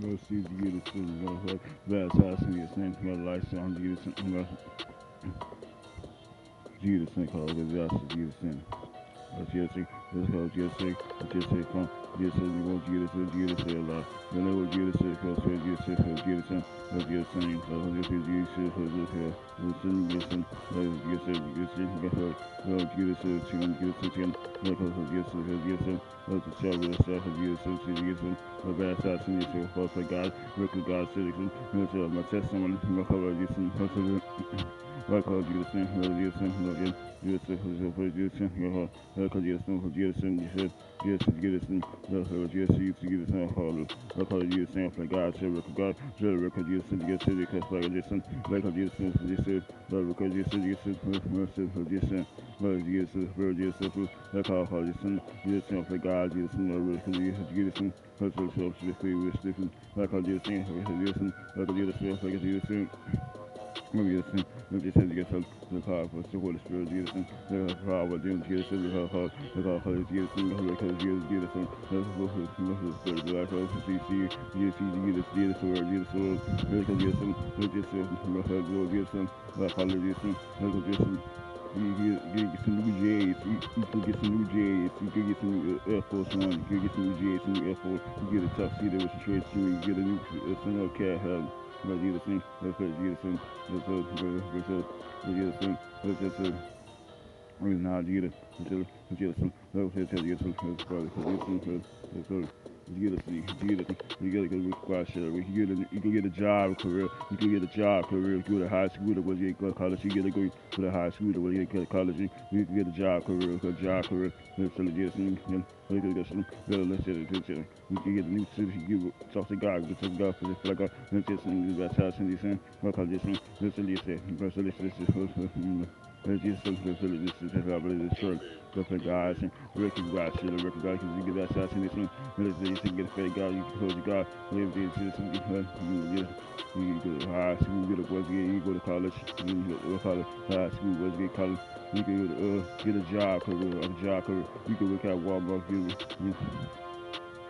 No season to get it. That's how I see it. Same to my life, so I'm gonna get it. Jesus, thank God, Jesus. GSC, this called GSC, GSC phone, GSC, you want GSC, GSC a lot. You know what GSC calls for GSC, for GSC, for GSC, for GSC, GSC, for GSC, listen, listen, GSC, GSC, get her, well, GSC, chicken, GSC, chicken, look, for GSC, for GSC, let's just sell this stuff, for GSC, for GSC, for bad assassin, GSC, for God, work of God, citizen, myself, my testimony, my father, GSC, Call Lord, Jesus, Lord, Jesus, Yes, yes, yes, yes, yes, yes, yes, yes, yes, yes, yes, yes, yes, yes, yes, yes, yes, yes, Hall, record yes, for God, say record God, say record yes, yes, yes, yes, like yes, record yes, Lord, record yes, mercy, yes, Lord, yes, Lord, yes, record call yes, yes, for God, Lord, record self, the free, with different, like I just saying, yes, like I just said, like I Maybe get a sin, maybe sin to get some the car for the Holy Spirit to get a sin, the car for the to get a sin, the car the car for the sin, the car for the sin, the car for the spirit, the car for the CC, get a sin, get sin, get a sword, get a the car get a sin, the get a sin, the car for the sin, the car for the sin, the car get a sin. You can get some new J's. You, can get some new J's. You can get some new Air Force One. You can get some new J's, some new Air Force. You get a tuxedo with a trade suit. You get a new uh, Sunil cat. Uh, Let's get a thing. Let's get a thing. Let's get Brazil assim, Brazil assim, Brazil, Brazil, Brazil assim, Brazil assim. Let's let's let's let's pray. You get get get get you can get a job career. You can get a job career. You go to high school or you go to college. You get a go to the high school or you go to college. You, can get a job career. A job career. Let's get. Let's say, let's you can get a new. You talk to God. You talk to God for this. Like, let's say, you got to tell somebody, what call this? Let's say, let's say, let's say, let's say, Let's just look for the this is how the church. Go for guys and recognize you recognize because you get that shot in this one. Let's say you can get fed God, you can close God, live this just you get you you go to high school, you go to what's you go to college, you go to college, high school, what's get college, you can uh, get a job career, a job career, you can work at Walmart, you, you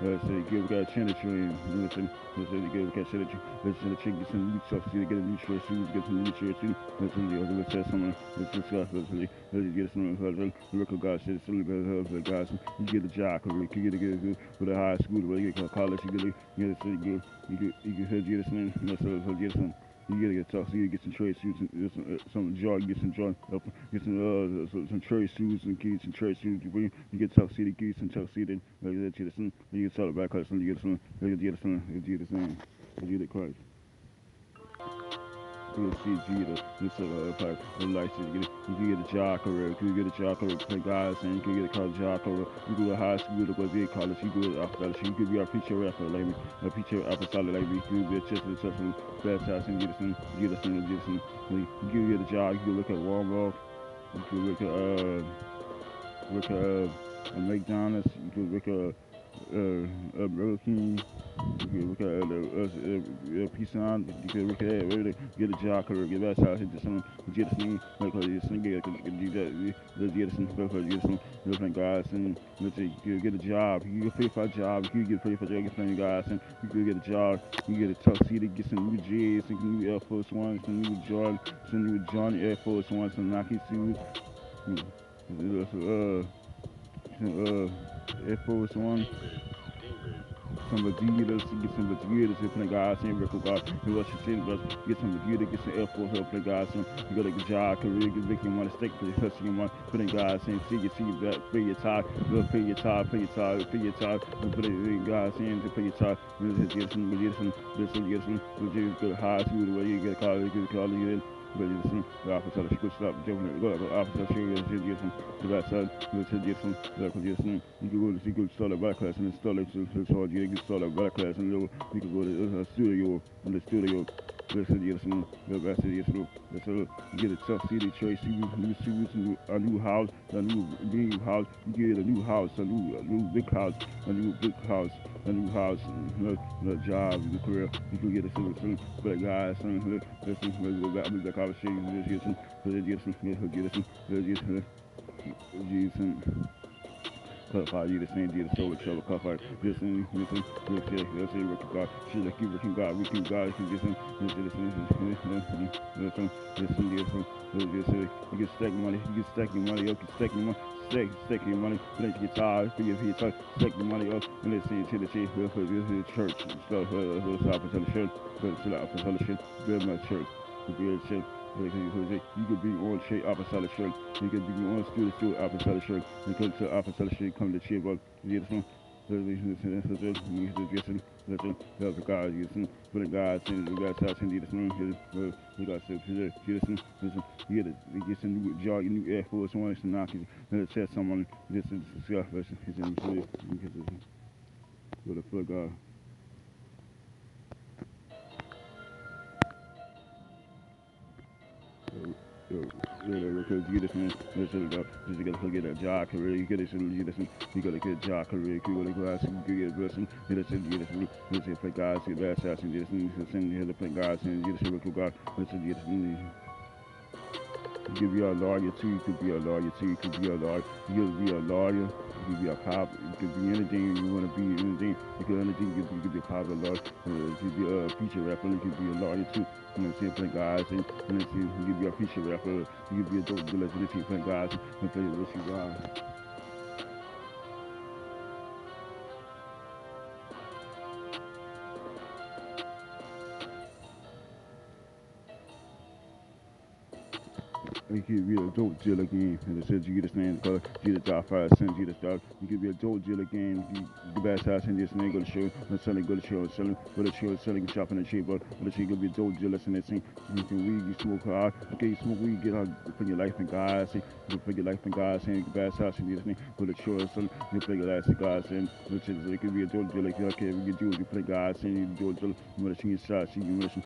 Let's give a guy tennis train. Listen, let's you give a guy tennis train. Let's say the chick get some new stuff. See, get a new shirt, shoes, get some new shirt, too. Let's say the other let's test someone. Let's discuss. Let's say let's get some husband. Look at God said, "Silly bit husband, guys. You get a job, career. You get a get a good with a high school, whether you get a college, you get a you get a good. You get you get get some. Let's say get some. You gotta get tough. So you get some trade suits, and, some, uh, some joy, get some joy, uh, get some uh, some, some trade suits and get some trade suits. You, bring, you get seat, get some tough seat, and you get some. You get some back, some you get some. You get some. You get some. You get Christ you Jesus, this is a part of life. You get, you can get a job career, you can get a job career, play guys, and you can get a college job career. You go to high school, to go to college, you go to apostolic, you could be a preacher rapper, like me, a preacher apostolic, like me, you a church and church and baptized and get some, get some, get some. You can get a job, you can look at Walmart, you can look at, uh, look at, uh, McDonald's, you can look at, uh, uh, Burger King, at the uh, uh, uh, peace on. You can look at that. Really get a job career. Get back out. Hit some. Get some. Like you some get get that. Let's get some. Get some different guys and get a job. You get paid for a job. You get paid for a job. Get plenty guys and you can get a job. You get a tuxedo. Get some new J's. Some new Air Force Ones. Some new Jordan. Some new John Air Force Ones. Some Nike shoes. Uh, uh, Air Force One some review to get some review to from the guys in record guys who rush to send us get some review to get some airport help for the guys you got a good job career get Vicky money, stick for the hustling one for the guys and see you see that pay your time will pay your time pay your time pay your time and put the guys in to pay your time this get some, this is getting this get some, good high through the way you get a car you get a car you get bilirsin ve arkadaşlar şükür sıra cebine göre arkadaşlar şey yazıcı diyorsun güvelsel güvelsel diyorsun the diyorsun güvelsel gül sıra bırak the sıra sıra diye gül sıra bırak kalesini lo bir güvelsel studio the studio güvelsel diyorsun the diyorsun You get a tough city choice you you see you a new house a new big house you get a new house a new a new big house a new big house new house, another, another job, new career. You can get a single thing, but guys, some listen, go back with the conversation, just get some, just get some, just get some, just get some, just get some cut fire, Jesus name, Jesus soul, trouble, cut fire, listen, listen, listen, listen, Rick God, she like you, Rick God, Rick God, listen, listen, listen, listen, listen, listen, listen, listen, you get stack money, you get stack your money, you can stack your money, stack, stack your money, plenty get tired, for your feet, stack your money up, and let's see to the church, for the church, uh, the south of the church, for the south of the church, build my church, to be a church. You could be on straight opposite the shirt. You could be on student still opposite the shirt. You could to opposite the shirt come to cheer about the other Listen, listen, help the God, listen, for the God, send the God, send the listen, you got to listen, listen, you get it, you get some new job, new Air Force One, to knock it, let it test someone, listen, listen, listen, listen, listen, for the for God. Yo, because you get this man, listen, you just gotta get a job career, you get this, you listen, you gotta get a job career, you gotta go out and get a blessing, you listen, you listen, you listen, play God, see bad shots, and you listen, you listen, you have to play God, and you listen, look God, listen, you listen, you could be a lawyer too, you could be a lawyer too, you could be a lawyer, you could be a lawyer, you could be a cop, you could be anything you want to be, anything, you could anything, you could, be a cop, a lawyer, uh, you could be a preacher rapper, you could be a lawyer too, you know, see, play guys, and, then you could be a preacher rapper, you could be a dope dealer, you could play guys, and play with you guys. You could be a dope dealer game. And it says you get a stand color, you get a job fire, send you the stuff. You could be a dope game. You the best house and just name go to show, and selling go to show, selling go to show, selling shop in the cheap, but the cheap could be a dope dealer and that thing. You can weed, you smoke hard, okay, you smoke weed, get out for your life in God, see, you put your life in God, saying the best house and just name go to show, selling, you play your life in God, saying, which is, it could be a dope dealer, okay, if you do, you play God, saying you do a dealer, you see your shot, see you to